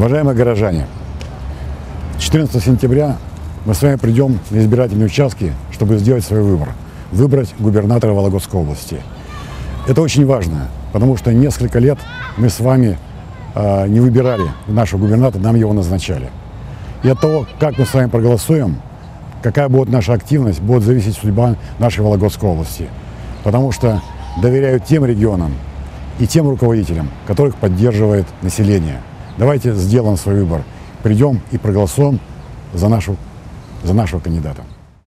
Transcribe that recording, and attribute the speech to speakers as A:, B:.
A: Уважаемые горожане, 14 сентября мы с вами придем на избирательные участки, чтобы сделать свой выбор. Выбрать губернатора Вологодской области. Это очень важно, потому что несколько лет мы с вами э, не выбирали нашего губернатора, нам его назначали. И от того, как мы с вами проголосуем, какая будет наша активность, будет зависеть судьба нашей Вологодской области. Потому что доверяю тем регионам и тем руководителям, которых поддерживает население. Давайте сделаем свой выбор. Придем и проголосуем за, нашу, за нашего кандидата.